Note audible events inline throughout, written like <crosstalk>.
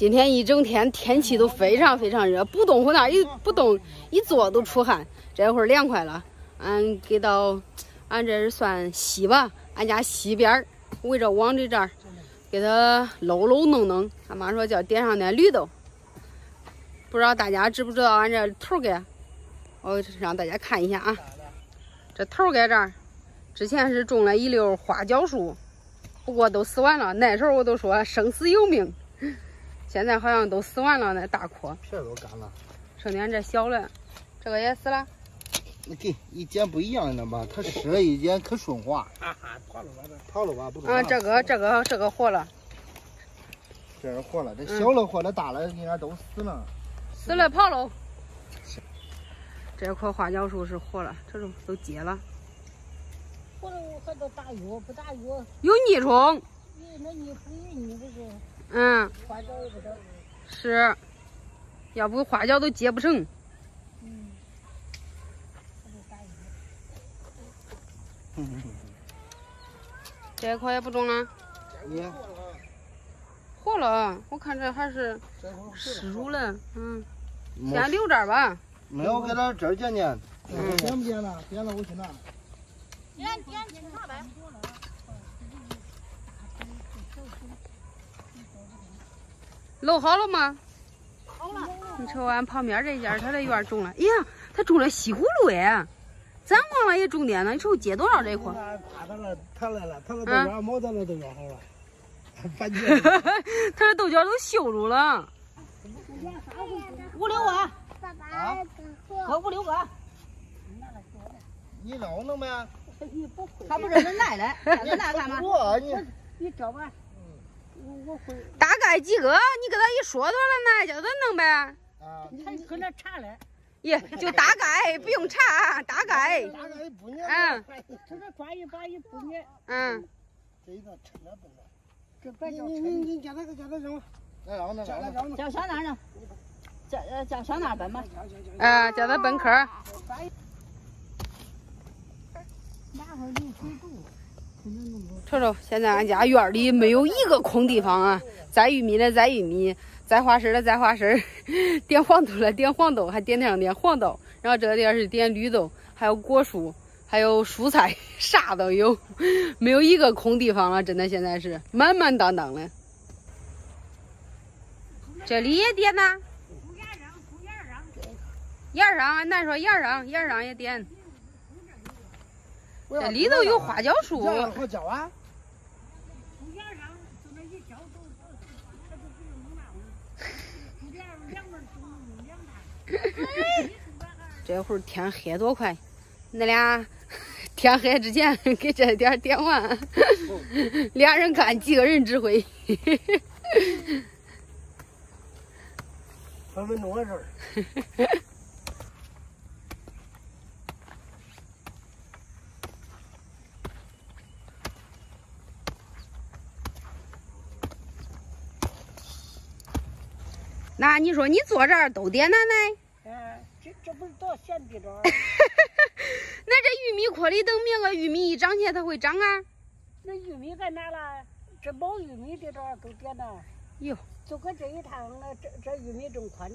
今天一整天天气都非常非常热，不动会那一不动一坐都出汗。这会儿凉快了，俺给到俺这是算西吧，俺家西边儿围着网的这儿，给它搂搂弄弄。俺妈说叫点上点绿豆，不知道大家知不知道俺这头盖？我让大家看一下啊，这头盖这儿之前是种了一溜花椒树，不过都死完了。那时候我都说生死由命，现在好像都死完了。那大棵皮都干了，剩点这小的，这个也死了。那给一剪不一样的吧？它湿了一剪可顺滑。哈哈，跑了吧这，跑了吧不啊，这个这个这个活了，这是活了。这小了或者大了，应该都死了。死了跑喽。这棵花椒树是活了，这都都结了。活了还得打药，不打药有腻虫。咦，那你不一腻不是？嗯。花椒也不得。是，要不花椒都结不成。嗯。这棵也不中了。也活了，我看这还是湿乳了，嗯。先留这儿吧。没有，给它这儿剪剪。嗯。剪不捡了？捡了我去拿。剪剪剪啥呗？搂好了吗？好了。你瞅俺旁边这家，他这院种了，哎呀，他种了西葫芦哎，咱忘了也种点呢。你瞅结多少这棵？他他那他来了，他那豆角毛咱那豆角好了，反正。<laughs> <laughs> 他这豆角都锈住了。五六个。爸爸，喝五六个。你弄弄呗。<laughs> 他不是恁来嘞，认来干嘛？我你你找吧。我我会。大概几个？你给他一说多了呢，叫他弄呗。啊。他搁那查嘞。耶，就大概不用查，大概。大概不粘。嗯。他这抓一把也不粘。嗯。这一个抻了笨了。这别叫你你你叫他个叫他扔了。来让他让他。叫小娜呢？叫呃叫小娜奔吧。啊，叫他奔科。瞅瞅，现在俺家院里没有一个空地方啊！栽玉米的栽玉米，栽花生的栽花生，点黄豆的点黄豆，还点上点黄豆。然后这个地方是点绿豆，还有果树，还有蔬菜，啥都有，没有一个空地方了。真的，现在是满满当当的。这里也点呐。沿上，咱说沿上，沿上也点。这里头有花椒树。好浇啊！<laughs> 这会儿天黑多快，恁俩 <laughs> 天黑之前 <laughs> 给这点点完，俩人干几个人指挥。分分钟的事儿。那你说你坐这儿都点哪呢？嗯，这这不是多闲地着？<laughs> 那这玉米颗里等明个玉米一长起来，它会长啊？那玉米在哪了？这毛玉米地这都点哪。哟，就搁这一趟，那这这玉米这么宽，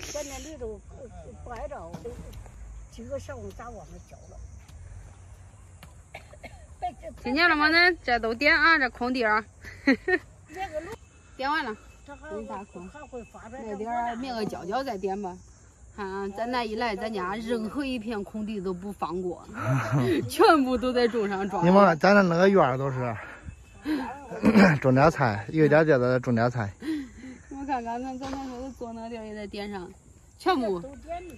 现在里头不挨着，今个上午咋忘了浇了？<coughs> 听见了吗？恁这都点啊，这空地啊。<laughs> 点完了。一大空，那点儿明个浇浇再点吧。看咱那一来，咱家任何一片空地都不放过，<laughs> 全部都在种上庄。你们咱那那个院儿都是 <laughs> 种点菜，有点地子种点菜。你们看看，咱咱那时候坐那地儿也在点上，全部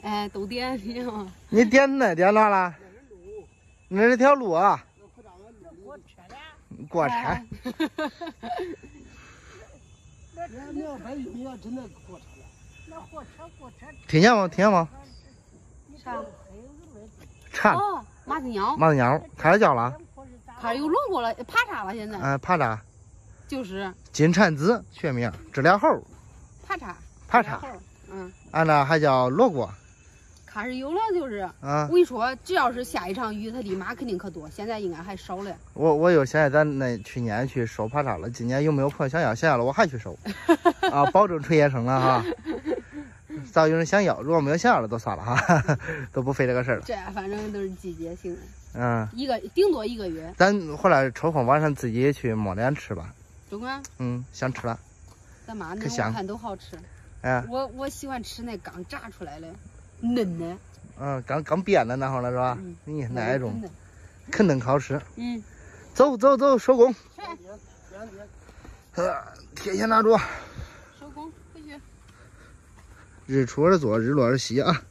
哎都点，你知道吗？你点那点哪了？那是条路啊。过车。<laughs> 你要买玉米，要真的过车了。那过车过车。听见吗？听见吗？啥？铲。哦，马子鸟。马子鸟开始叫了。开始有龙过了，爬叉了现在。嗯，爬叉。就是。金蝉子学名，知了猴。爬叉。爬叉。嗯。俺那还叫罗锅。开始有了，就是。啊我，跟你说，只要是下一场雨，它立马肯定可多。现在应该还少嘞。我我又现在咱那去年去收爬沙了，今年有没有朋友想要？想要了我还去收，<laughs> 啊，保证纯野生了哈。早有人想要，如果没有想要的都算了哈，<laughs> 都不费这个事儿了。这反正都是季节性的，嗯，一个顶多一个月。咱回来抽空晚上自己去摸点吃吧。中啊嗯，想吃了。咱妈那可香我看都好吃。哎，我我喜欢吃那刚炸出来的嫩的，嗯，刚刚煸的那会儿了是吧嗯？那一种肯定好吃。嗯，走走走，收工。是呃，铁线拿住，收工回去。日出而作，日落而息啊。